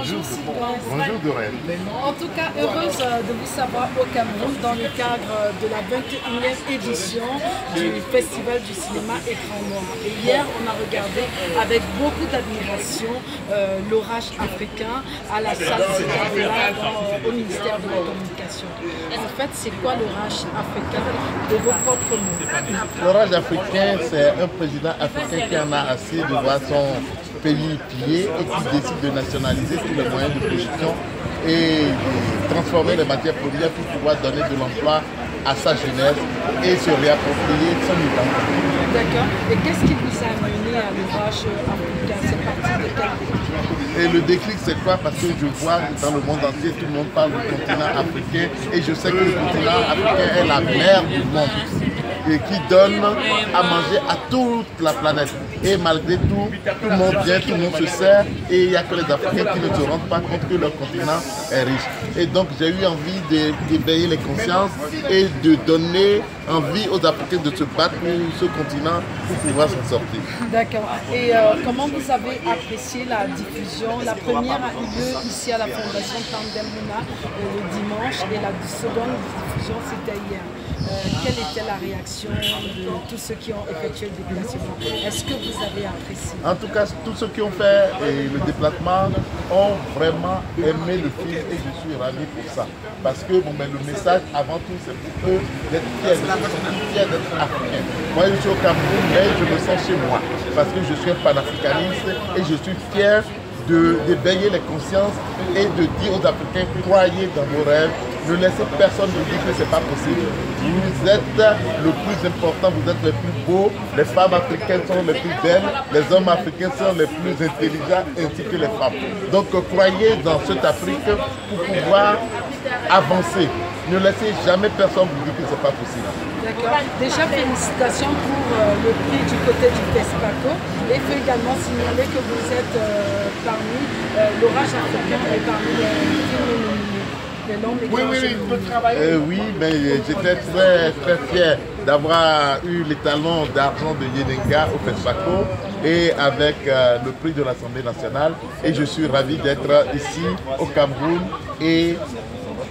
Bonjour Sylvain. Bonjour Dorel. En tout cas, heureuse euh, de vous savoir au Cameroun dans le cadre de la 21e édition du Festival du cinéma Écran Noir. Et hier, on a regardé avec beaucoup d'admiration euh, l'orage africain à la salle Citadella euh, au ministère de la Communication. En fait, c'est quoi l'orage africain de vos propres mots? L'orage africain, c'est un président africain qui en a assez de voir son pays pillé et qui décide de nationaliser tous les moyens de production et de transformer les matières premières pour pouvoir donner de l'emploi à sa jeunesse et se réapproprier son identité. D'accord. Et qu'est-ce qui vous a amené à l'orage africain C'est parti de quel Et le déclic, c'est quoi? Parce que je vois dans le monde entier, tout le monde parle du continent africain et je sais que le continent africain est la mère du monde et qui donne à manger à toute la planète. Et malgré tout, tout le monde vient, tout le monde se sert et il n'y a que les Africains qui ne se rendent pas compte que leur continent est riche. Et donc j'ai eu envie d'éveiller les consciences et de donner envie aux Africains de se battre pour ce continent pour pouvoir s'en sortir. D'accord. Et euh, comment vous avez apprécié la diffusion? La première a eu lieu ici à la Fondation Tandemuna euh, le dimanche et la seconde diffusion c'était hier. Euh, quelle était la réaction de tous ceux qui ont effectué le déplacement? Est-ce que vous avez apprécié? En tout cas, tous ceux qui ont fait le déplacement ont vraiment aimé le film et je suis ravi pour ça. Parce que bon, le message avant tout, c'est pour eux d'être fiers d'être africains. Moi, je suis au Cameroun, mais je me sens chez moi. Parce que je suis un panafricaniste et je suis fier d'éveiller les consciences et de dire aux Africains, croyez dans vos rêves, ne laissez personne vous dire que ce n'est pas possible. Vous êtes le plus important, vous êtes les plus beaux, les femmes africaines sont les plus belles, les hommes africains sont les plus intelligents ainsi que les femmes. Donc croyez dans cette Afrique pour pouvoir avancer. Ne laissez jamais personne vous dire que ce n'est pas possible. D'accord. Déjà, félicitations pour euh, le prix du côté du FESPACO. Et il faut également signaler que vous êtes euh, parmi euh, l'orage africain et parmi les Oui, oui, oui. Euh, oui, mais j'étais très, très fier d'avoir eu les talents d'argent de Yenenga au FESPACO et avec euh, le prix de l'Assemblée nationale. Et je suis ravi d'être ici au Cameroun et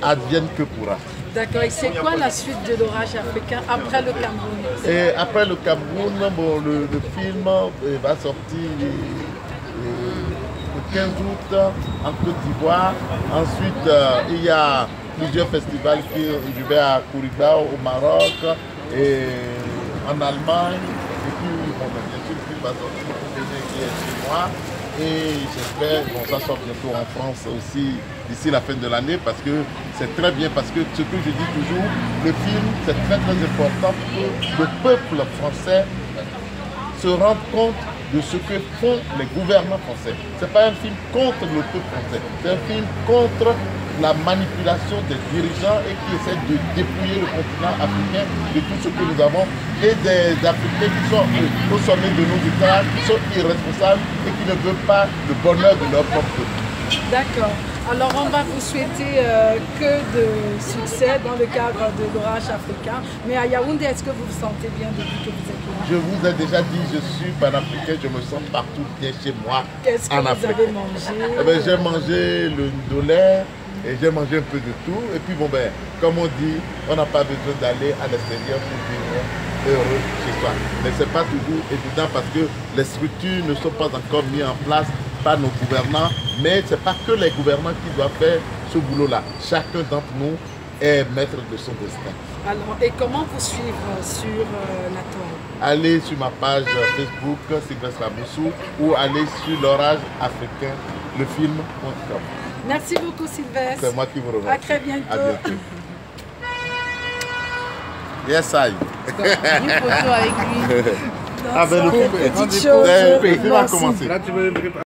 advienne que pourra. D'accord, et c'est quoi la suite de l'orage africain après le Cameroun? Et Après le Cameroun, bon, le, le, film euh, va sortir 15 août en Côte d'Ivoire. Ensuite, euh, il y a plusieurs festivals qui je vais à Kouribao au Maroc et en Allemagne. Et puis, bon, bien sûr, film va sortir qui est chez moi. Et j'espère bon ça sort bientôt en France aussi d'ici la fin de l'année parce que c'est très bien parce que ce que je dis toujours, le film c'est très très important pour que le peuple français se rende compte de ce que font les gouvernements français. Ce n'est pas un film contre le peuple français, c'est un film contre la manipulation des dirigeants et qui essaient de dépouiller le continent africain de tout ce que nous avons et des Africains qui sont au sommet de nos États, qui sont irresponsables et qui ne veulent pas le bonheur de leur propre peuple. D'accord. Alors on va vous souhaiter euh, que de succès dans le cadre de l'orage africain. Mais à Yaoundé, est-ce que vous vous sentez bien depuis que vous êtes là? Je vous ai déjà dit, je suis panafricain, je me sens partout bien chez moi. Qu'est-ce que vous avez mangé? Eh ben, J'ai mangé le ndolé et j'ai mangé un peu de tout. Et puis bon ben, comme on dit, on n'a pas besoin d'aller à l'extérieur pour vivre heureux chez soi. Mais ce n'est pas toujours évident parce que les structures ne sont pas encore mises en place par nos gouvernants, mais ce n'est pas que les gouvernants qui doivent faire ce boulot-là. Chacun d'entre nous est maître de son destin. Alors, et comment vous suivre sur euh, la toile? Allez sur ma page Facebook, Sylvestre Aboussou, ou allez sur l'orage africain, le film.com. Merci beaucoup Sylvestre. C'est moi qui vous remercie. À très bientôt. À bientôt. Yes, I. Une photo avec lui. ah ben le film, Petite chose. commencé. Là, tu veux